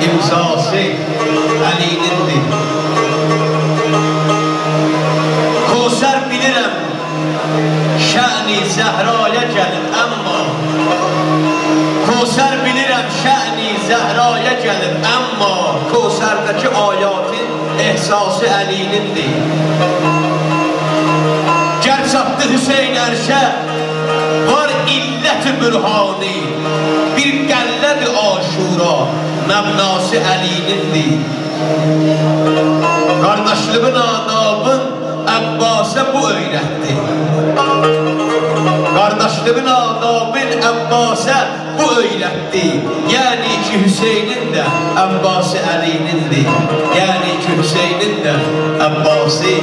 İmzası əlinindir. Kovsər bilirəm, şəni Zəhraya gəlir, əmma Kovsər bilirəm, şəni Zəhraya gəlir, əmma Kovsərdəki ayatın ehsası əlinindir. Gər çatdı Hüseyin ərşə, var illət-i bürhani, bir qəlləd-i aşura, məbnası əlinindir. Qardaşlığın adabın Əbbas'a bu öyrətdi. Qardaşlığın adabın Əbbas'a bu öyrətdi. Yəni ki, Hüseynin də Əbbası Əlinindir. Yəni ki, Hüseynin də Əbbası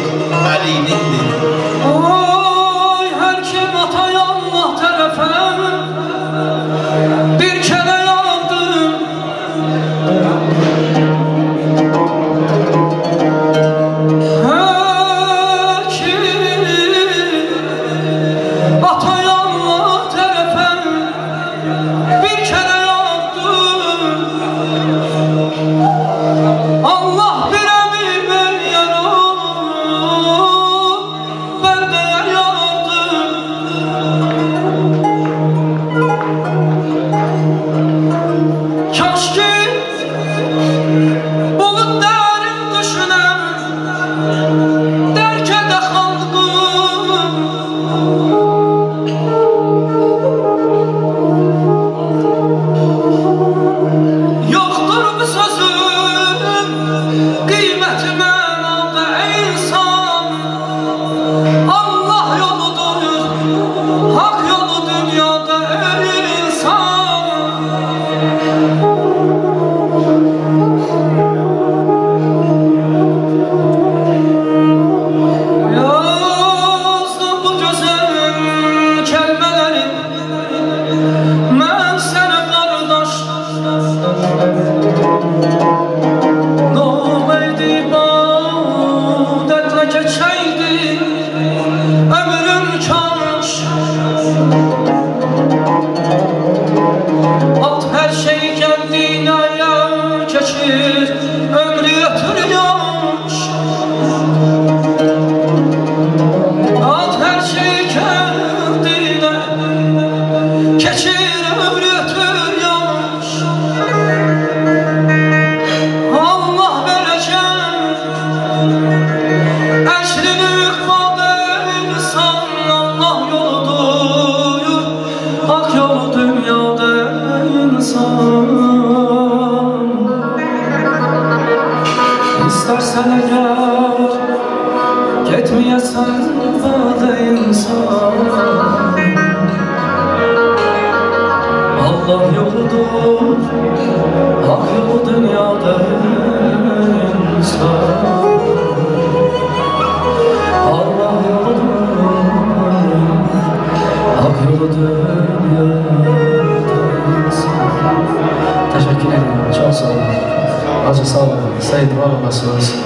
Əlinindir. Oy her kim atay Allah tərəfə Oh. Allah yoludur Hak yolu insan Allah yoludur Hak yolu insan Teşekkür ederim. Çok sağ olun. Acı sağ olun. Sayın var olasınız.